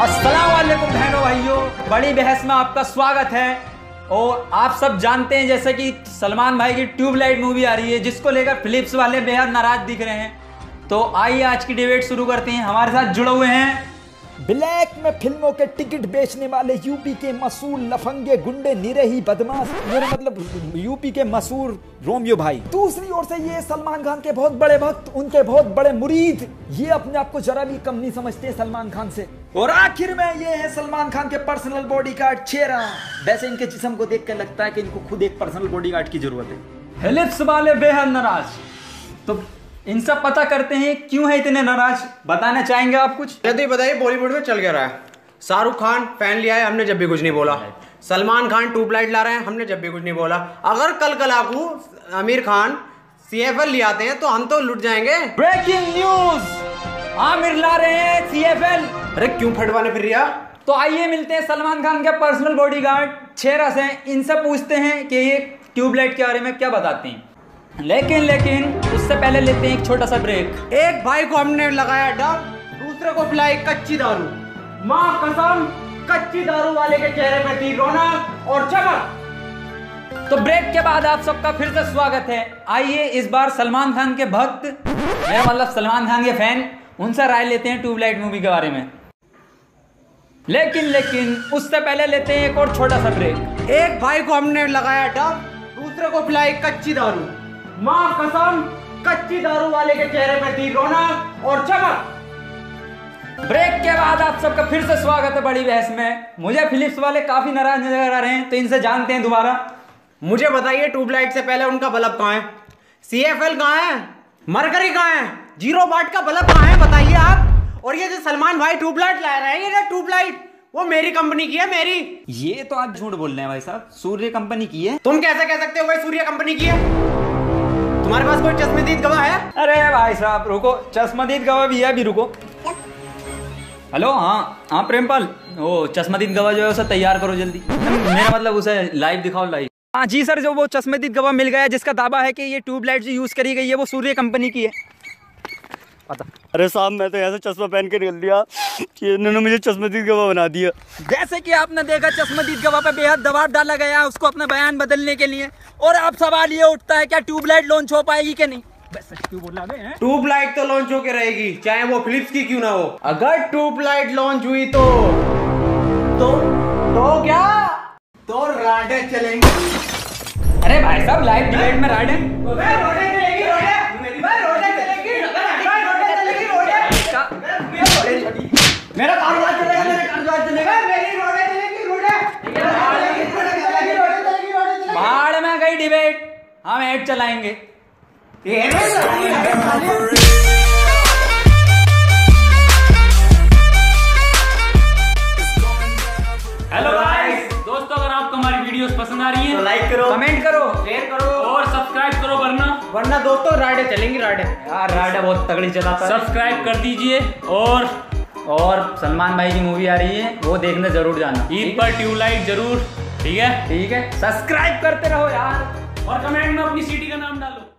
अस्सलाम वालेकुम बहनों भाइयों। बड़ी बहस में आपका स्वागत है। और आप सब जानते हैं, जैसे कि सलमान भाई की ट्यूबलाइट मूवी आ रही है, जिसको लेकर फिलिप्स वाले बेहद नाराज़ दिख रहे हैं। तो आइए आज की डिबेट शुरू करते हैं। हमारे साथ जुड़े हुए हैं ब्लैक में फ़िल्मों के टिकट बेचने वाले यूपी के मशहूर लफंगे गुंडे निरही बदमाश। मेरा मतलब यूपी के मशहूर रोमियो भाई। दूसरी ओर से ये सलमान खान के बहुत बड़े भक्त, उनके बहुत बड़े मुरीद, ये अपने आप को जरा भी कम नहीं समझते सलमान खान से। और आखिर में ये है सलमान खान के पर्सनल बॉडी गार्ड चेहरा। वैसे इनके जिसम को देख कर लगता है कि इनको खुद एक पर्सनल बॉडी गार्ड की ज़रूरत है। फिलिप्स वाले बेहद नाराज़। तो इनसे पता करते हैं क्यों है इतने नाराज़? बताना चाहेंगे आप कुछ? जल्दी बताइए बॉलीवुड में चल क्या रहा है? शाहरुख खान फ़ैन लिया है हमने जब भी कुछ नहीं बोला। सलमान खान ट्यूबलाइट ला रहे हैं हमने जब भी कुछ नहीं बोला। अगर कल कलाकू Aamir Khan C F L ले आते हैं तो हम तो लुट जाएँगे। ब्रेकिंग न्यूज़ आमिर ला रहे हैं सीएफएल अरे क्यों फटवाने फिर रिया? तो आइए मिलते हैं सलमान खान के पर्सनल बॉडीगार्ड छेरा से। इनसे पूछते हैं कि ये ट्यूबलाइट के बारे में क्या बताते हैं। लेकिन लेकिन उससे पहले लेते हैं एक छोटा सा ब्रेक एक भाई को हमने लगाया डब दूसरे को पिलाई कच्ची दारू. माँ कसम कच्ची दारू वाले के चेहरे पे थी रौनक और चमक. तो ब्रेक के बाद आप सबका फिर से स्वागत है. आइए इस बार सलमान खान के भक्त मेरा मतलब सलमान खान के फ़ैन उनसे राय लेते हैं ट्यूबलाइट मूवी के बारे में. लेकिन लेकिन उससे पहले लेते हैं एक और छोटा सा ब्रेक एक भाई को हमने लगाया डब दूसरे को पिलाई कच्ची दारू. माँ कसम कच्ची दारू वाले के चेहरे पे थी रौनक और चमक। ब्रेक के बाद आप सबका फिर से स्वागत है बड़ी बहस में। मुझे फिलिप्स वाले काफ़ी नाराज़ नज़र आ रहे हैं तो इनसे जानते हैं दोबारा। मुझे बताइए ट्यूबलाइट से पहले उनका बल्ब कहाँ है? सी एफ़ एल कहाँ है? मरकरी कहाँ है? ज़ीरो वाट का बल्ब कहाँ है बताइए आप। और ये जो सलमान भाई ट्यूबलाइट ला रहे हैं ये ट्यूबलाइट? वो मेरी कंपनी की है मेरी। ये तो आप झूठ बोल रहे हैं भाई साहब सूर्य कंपनी की है। तुम कैसे कह सकते हो भाई सूर्य कंपनी की है? तुम्हारे पास कोई चश्मदीद गवाह है? अरे भाई साहब रुको। चश्मदीद गवाह भी है अभी रुको। हेलो हाँ हाँ प्रेमपाल। वो चश्मदीद गवाह जो है उसे तैयार करो जल्दी। मेरा मतलब उसे लाइव दिखाओ लाइव हाँ जी सर जो वो चश्मदीद गवाह मिल गया है जिसका दावा है कि ये ट्यूबलाइट जो यूज़ करी गई है वो सूर्य कंपनी की है। पता अरे साहब मैं तो ऐसे चश्मा पहन के निकल दिया कि इन्होंने मुझे चश्मदीद गवाह बना दिया। जैसे कि आपने देखा चश्मदीद गवाह पे बेहद दबाव डाला गया उसको अपना बयान बदलने के लिए। और अब सवाल ये उठता है क्या ट्यूबलाइट लॉन्च हो पाएगी कि नहीं? बस क्यों बोला बे, हैं? ट्यूबलाइट तो लॉन्च होके रहेगी चाहे वो फिलिप्स की क्यों ना हो। अगर ट्यूबलाइट लॉन्च हुई तो तो तो क्या? तो राडे चलेंगे। अरे भाई साहब लाइव डिबेट में रोडे बे, रोडे चलेगी बे, रोडे चलेगी रोडे मेरा कारोबार चलेगा मेरा कारोबार चलेगा। मेरी रोडे चलेगी रोडे। रोडे चलेगी रोडे चलेगी रोडे चलेगी। पहाड़ में गई डिबेट हम ऐड चलाएँगे। ये हेलो गाइस दोस्तों अगर आपको हमारी वीडियोस पसंद आ रही तो है लाइक करो कमेंट करो शेयर करो। और सब्सक्राइब करो वरना वरना दोस्तों राडे चलेंगी राडे। यार राइड बहुत तगड़ी चलाता है। सब्सक्राइब कर दीजिए और और सलमान भाई की मूवी आ रही है वो देखने ज़रूर जाना। ईद पर ट्यूबलाइट ज़रूर ठीक है? ठीक है? सब्सक्राइब करते रहो यार। और कमेंट में अपनी सिटी का नाम डालो।